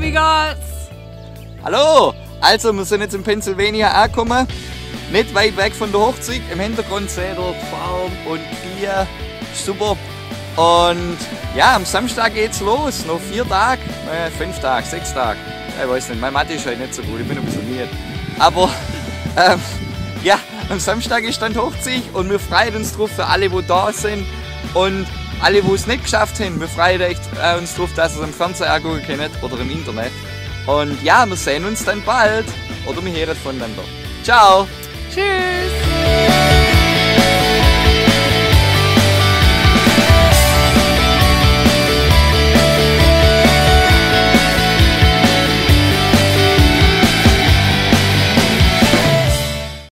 Vegas! Hallo! Also, wir sind jetzt in Pennsylvania angekommen. Nicht weit weg von der Hochzeit. Im Hintergrund seht ihr Farm und Bier. Super. Und ja, am Samstag geht's los. Noch vier Tage, äh, fünf Tage, sechs Tage. Ich weiß nicht, meine Mathe ist halt nicht so gut, ich bin ein bisschen müde. Aber ähm, ja, am Samstag ist dann Hochzeit und wir freuen uns drauf für alle, die da sind. Und alle, die es nicht geschafft haben, wir freuen echt, äh, uns drauf, dass ihr es im Fernseher angucken könnt oder im Internet. Und ja, wir sehen uns dann bald oder wir hören voneinander. Ciao! Tschüss!